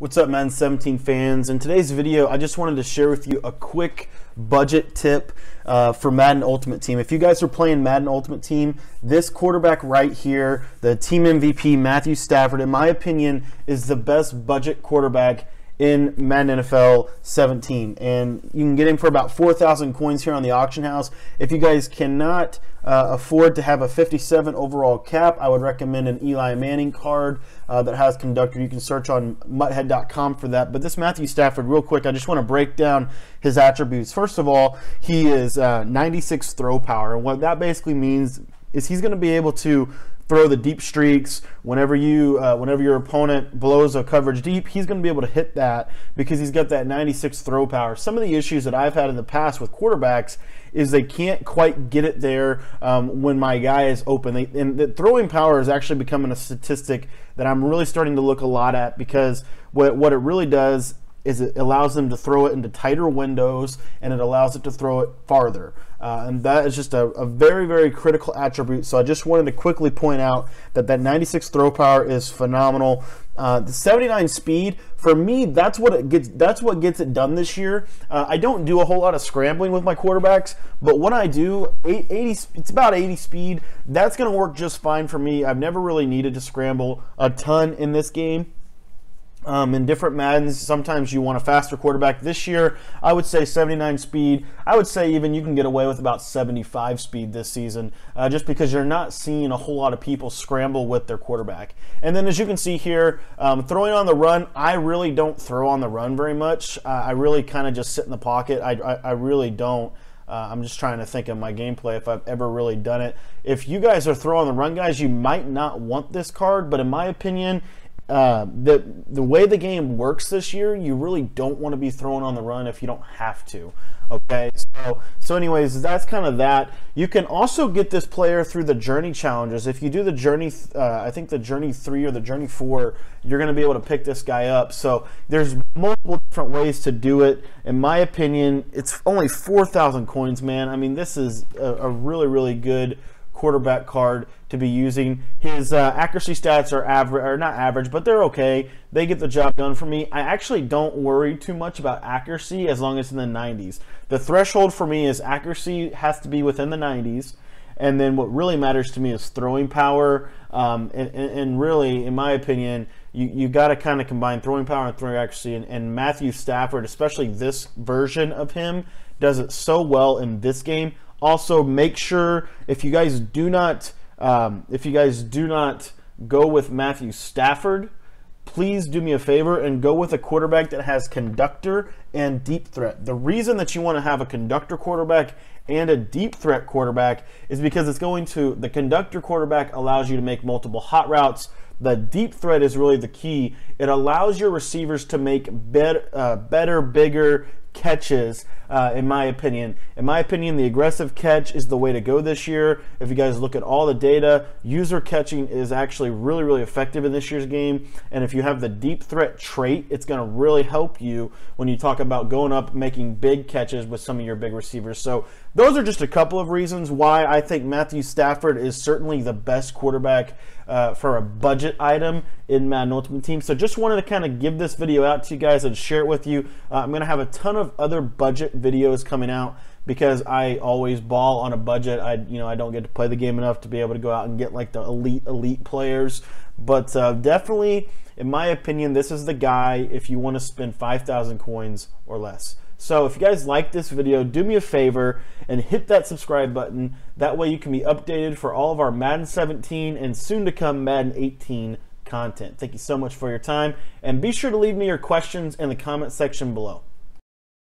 What's up, Madden 17 fans? In today's video, I just wanted to share with you a quick budget tip uh, for Madden Ultimate Team. If you guys are playing Madden Ultimate Team, this quarterback right here, the team MVP, Matthew Stafford, in my opinion, is the best budget quarterback in Madden NFL 17. And you can get him for about 4,000 coins here on the auction house. If you guys cannot uh, afford to have a 57 overall cap, I would recommend an Eli Manning card uh, that has conductor. You can search on muthead.com for that. But this Matthew Stafford, real quick, I just want to break down his attributes. First of all, he is uh, 96 throw power. And what that basically means is he's going to be able to throw the deep streaks whenever you uh, whenever your opponent blows a coverage deep he's going to be able to hit that because he's got that 96 throw power. Some of the issues that i've had in the past with quarterbacks is they can't quite get it there um, when my guy is open. They, and the throwing power is actually becoming a statistic that i'm really starting to look a lot at because what, what it really does is it allows them to throw it into tighter windows and it allows it to throw it farther. Uh, and that is just a, a, very, very critical attribute. So I just wanted to quickly point out that that 96 throw power is phenomenal. Uh, the 79 speed, for me, that's what it gets. That's what gets it done this year. Uh, I don't do a whole lot of scrambling with my quarterbacks, but when I do, 80, it's about 80 speed. That's going to work just fine for me. I've never really needed to scramble a ton in this game. Um, in different Maddens, sometimes you want a faster quarterback. This year, I would say 79 speed. I would say even you can get away with about 75 speed this season, uh, just because you're not seeing a whole lot of people scramble with their quarterback. And then, as you can see here, um, throwing on the run, I really don't throw on the run very much. Uh, I really kind of just sit in the pocket. I, I, I really don't. Uh, I'm just trying to think of my gameplay if I've ever really done it. If you guys are throwing the run guys, you might not want this card, but in my opinion, uh, the the way the game works this year, you really don't want to be thrown on the run if you don't have to. Okay, so so anyways, that's kind of that. You can also get this player through the journey challenges. If you do the journey, uh, I think the journey three or the journey four, you're going to be able to pick this guy up. So there's multiple different ways to do it. In my opinion, it's only four thousand coins, man. I mean, this is a, a really really good quarterback card to be using. His uh, accuracy stats are average, or not average, but they're okay. They get the job done for me. I actually don't worry too much about accuracy as long as it's in the 90s. The threshold for me is accuracy has to be within the 90s. And then what really matters to me is throwing power. Um, and, and, really, in my opinion, you, you got to kind of combine throwing power and throwing accuracy. And, and Matthew Stafford, especially this version of him, does it so well in this game. Also, make sure if you guys do not, um, if you guys do not go with Matthew Stafford, please do me a favor and go with a quarterback that has conductor and deep threat. The reason that you want to have a conductor quarterback and a deep threat quarterback is because it's going to the conductor quarterback allows you to make multiple hot routes. The deep threat is really the key. It allows your receivers to make better, uh, better, bigger catches, uh, in my opinion. In my opinion, the aggressive catch is the way to go this year. If you guys look at all the data, user catching is actually really, really effective in this year's game. And if you have the deep threat trait, it's going to really help you when you talk about going up, making big catches with some of your big receivers. So those are just a couple of reasons why I think Matthew Stafford is certainly the best quarterback uh, for a budget item in Madden Ultimate Team. So just wanted to kind of give this video out to you guys and share it with you. Uh, I'm going to have a ton of other budget videos coming out because I always ball on a budget. I you know I don't get to play the game enough to be able to go out and get like the elite elite players. But uh, definitely, in my opinion, this is the guy if you want to spend 5,000 coins or less. So if you guys like this video, do me a favor and hit that subscribe button. That way you can be updated for all of our Madden 17 and soon to come Madden 18 content. Thank you so much for your time and be sure to leave me your questions in the comment section below.